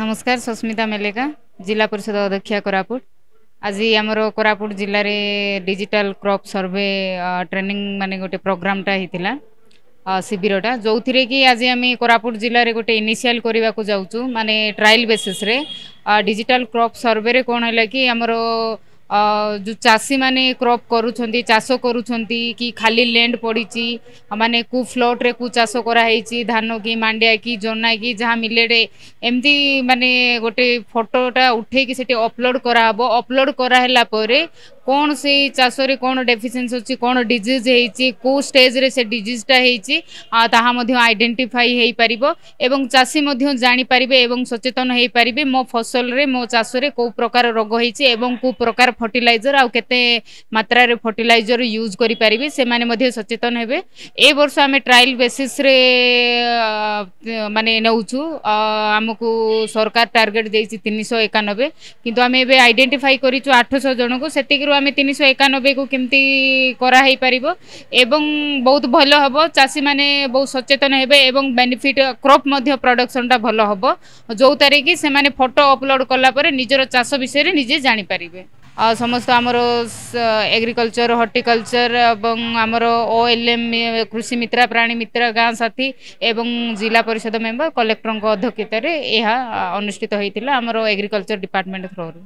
নমস্কার সস্মিতা মেলেকা জেলা পরিষদ অধ্যক্ষা কোরাপুট আজি আমার কোরাপুট জেলার ডিজিটাল ক্রপ সর্ভে ট্রেনিং মানে গোটে প্রোগ্রামটা হয়েছিল শিবিরটা যে কি আজি আমি কোরাপুট জেলার গোটে ইনিসিয়াল করা যাচ্ছু মানে ট্রায়াল বেসিসে ডিজিটাল ক্রপ সর্ভে কোণ হল কি আমার जो चाषी मैंने क्रप करुँच चाष करुँच कि खाली लैंड पड़ी मानने को फ्लट्रे कू चाष कराई धान कि मांडिया कि जोना कि जहाँ मिलेडे एमती मानने गोटे फटोटा उठे अपलोड कराब अपलोड कराला কোন সেই চাষরে কোন ডেফিসিয়েন্সি অছি কোন ডিজিজ হয়েছে কেউ স্টেজরে সে ডিজিজটা হয়েছে তাহা মধ্যে আইডেন্টিফাই হয়ে পারিব এবং চাষী মধ্যে জাঁপারে এবং সচেতন হয়ে পারিবে মো ফসলরে মো চাষরে কেউ প্রকার রোগ হয়েছে এবং কেউ প্রকার ফর্টিলাইজর আউ কেতে মাত্রার ফর্টিলাইজর ইউজ করে পারিবে সেমানে মধ্যে সচেতন হেবে এ বর্ষ আমি ট্রায়াল বেসিসরে মানে নেউছু আমকু সরকার টার্গেট দিয়েছি তিনশো একানবে কিন্তু আমি এবে আইডেন্টিফাই করেছু আঠশো জনকু সেতিকি ଆମେ ତିନିଶହ ଏକାନବେକୁ କେମିତି କରାହେଇପାରିବ ଏବଂ ବହୁତ ଭଲ ହେବ ଚାଷୀମାନେ ବହୁତ ସଚେତନ ହେବେ ଏବଂ ବେନିଫିଟ୍ କ୍ରପ୍ ମଧ୍ୟ ପ୍ରଡକ୍ସନଟା ଭଲ ହେବ ଯେଉଁଥିରେ କି ସେମାନେ ଫଟୋ ଅପଲୋଡ଼ କଲା ପରେ ନିଜର ଚାଷ ବିଷୟରେ ନିଜେ ଜାଣିପାରିବେ ଆଉ ସମସ୍ତ ଆମର ଏଗ୍ରିକଲଚର ହର୍ଟିକଲଚର ଏବଂ ଆମର ଓ ଏଲ୍ ଏମ୍ କୃଷି ମିତ୍ରା ପ୍ରାଣୀ ମିତ୍ର ଗାଁ ସାଥୀ ଏବଂ ଜିଲ୍ଲା ପରିଷଦ ମେମ୍ବର କଲେକ୍ଟରଙ୍କ ଅଧ୍ୟକ୍ଷତାରେ ଏହା ଅନୁଷ୍ଠିତ ହୋଇଥିଲା ଆମର ଏଗ୍ରିକଲଚର ଡିପାର୍ଟମେଣ୍ଟ ଥ୍ରୋରୁ